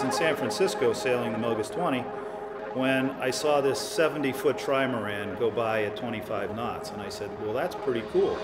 was in San Francisco sailing the Melges 20 when I saw this 70 foot trimaran go by at 25 knots. And I said, well, that's pretty cool.